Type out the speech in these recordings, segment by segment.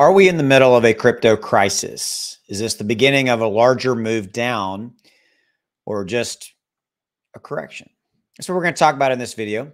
Are we in the middle of a crypto crisis? Is this the beginning of a larger move down or just a correction? That's what we're going to talk about in this video.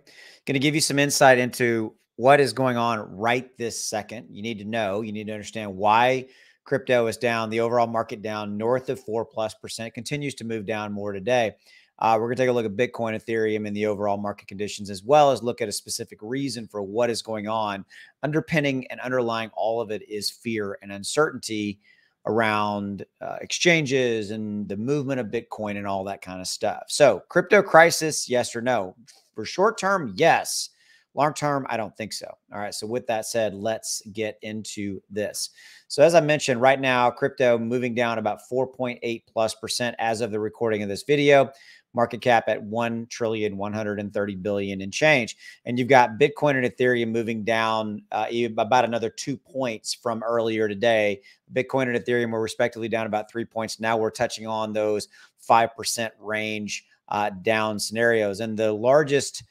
Going to give you some insight into what is going on right this second. You need to know, you need to understand why crypto is down, the overall market down north of 4 plus percent, continues to move down more today. Uh, we're going to take a look at Bitcoin, Ethereum, and the overall market conditions, as well as look at a specific reason for what is going on. Underpinning and underlying all of it is fear and uncertainty around uh, exchanges and the movement of Bitcoin and all that kind of stuff. So, crypto crisis, yes or no? For short term, yes. Long term, I don't think so. All right. So, with that said, let's get into this. So, as I mentioned, right now, crypto moving down about 4.8 plus percent as of the recording of this video market cap at 1 trillion 130 billion and change. And you've got bitcoin and ethereum moving down uh, about another two points from earlier today. Bitcoin and ethereum were respectively down about three points. Now we're touching on those 5% range uh, down scenarios. And the largest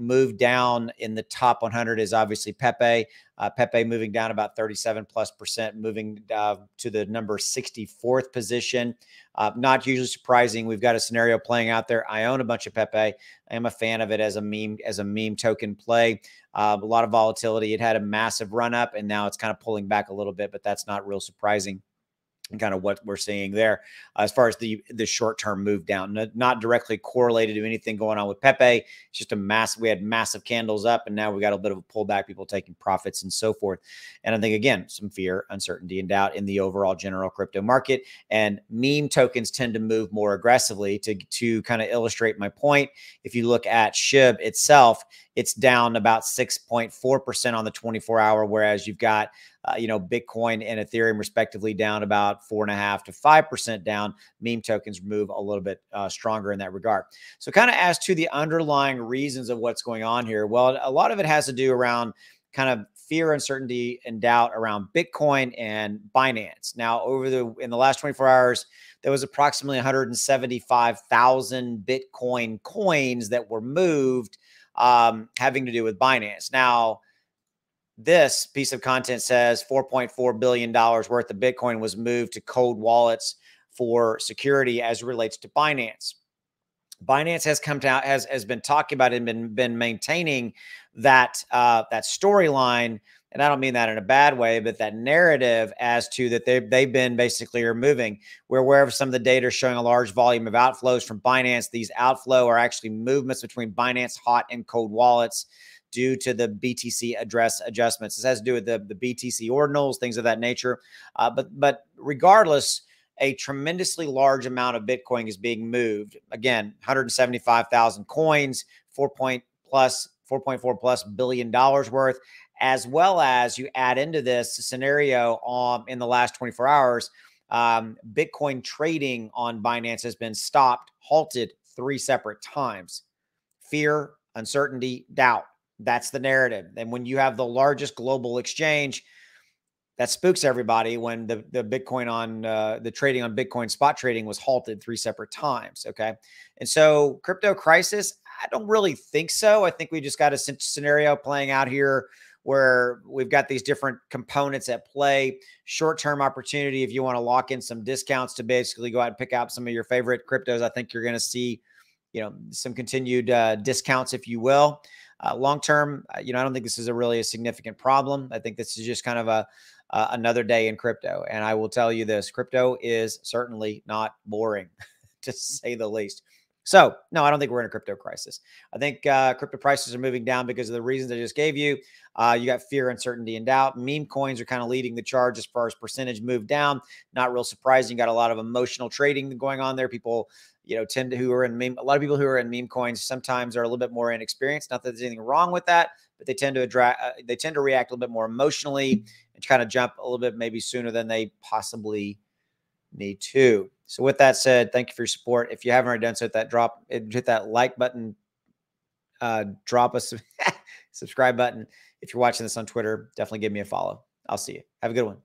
move down in the top 100 is obviously Pepe. Uh, Pepe moving down about 37 plus percent, moving uh, to the number 64th position. Uh, not usually surprising. We've got a scenario playing out there. I own a bunch of Pepe. I am a fan of it as a meme as a meme token play. Uh, a lot of volatility. It had a massive run up, and now it's kind of pulling back a little bit, but that's not real surprising and kind of what we're seeing there as far as the the short term move down not, not, directly correlated to anything going on with pepe it's just a mass we had massive candles up and now we got a bit of a pullback people taking profits and so forth. And i think again some fear uncertainty and doubt in the overall general crypto market and meme tokens tend to move more aggressively to to kind of illustrate my point. If you look at SHIB itself it's down about 6.4% on the 24 hour whereas you've got uh, you know, Bitcoin and Ethereum respectively down about four and a half to five percent down. Meme tokens move a little bit uh, stronger in that regard. So, kind of as to the underlying reasons of what's going on here, well, a lot of it has to do around kind of fear, uncertainty, and doubt around Bitcoin and Binance. Now, over the in the last 24 hours, there was approximately 175,000 Bitcoin coins that were moved, um, having to do with Binance. Now this piece of content says $4.4 billion worth of Bitcoin was moved to cold wallets for security as relates to Binance. Binance has come out has has been talking about it and been been maintaining that uh, that storyline, and I don't mean that in a bad way, but that narrative as to that they they've been basically removing. We're aware of some of the data showing a large volume of outflows from Binance. These outflow are actually movements between Binance hot and cold wallets due to the BTC address adjustments. This has to do with the, the BTC ordinals, things of that nature. Uh, but but regardless, a tremendously large amount of Bitcoin is being moved. Again, 175,000 coins, four point plus 4.4 plus billion dollars worth, as well as you add into this scenario um, in the last 24 hours. Um, Bitcoin trading on Binance has been stopped, halted three separate times. Fear, uncertainty, doubt. That's the narrative. And when you have the largest global exchange, that spooks everybody when the, the Bitcoin on uh, the trading on Bitcoin spot trading was halted three separate times. Okay. And so, crypto crisis, I don't really think so. I think we just got a scenario playing out here where we've got these different components at play. Short term opportunity, if you want to lock in some discounts to basically go out and pick out some of your favorite cryptos, I think you're going to see, you know, some continued uh, discounts, if you will. Uh, long term, uh, you know, I don't think this is a really a significant problem. I think this is just kind of a uh, another day in crypto. And I will tell you this: crypto is certainly not boring, to say the least. So, no, I don't think we're in a crypto crisis. I think uh, crypto prices are moving down because of the reasons I just gave you. Uh, you got fear, uncertainty, and doubt. Meme coins are kind of leading the charge as far as percentage move down. Not real surprising. You got a lot of emotional trading going on there. People you know, tend to who are in meme, a lot of people who are in meme coins sometimes are a little bit more inexperienced. Not that there's anything wrong with that, but they tend to address, uh, they tend to react a little bit more emotionally and kind of jump a little bit maybe sooner than they possibly need to. So with that said, thank you for your support. If you haven't already done so, hit that drop, hit that like button, uh, drop a subscribe button. If you're watching this on Twitter, definitely give me a follow. I'll see you. Have a good one.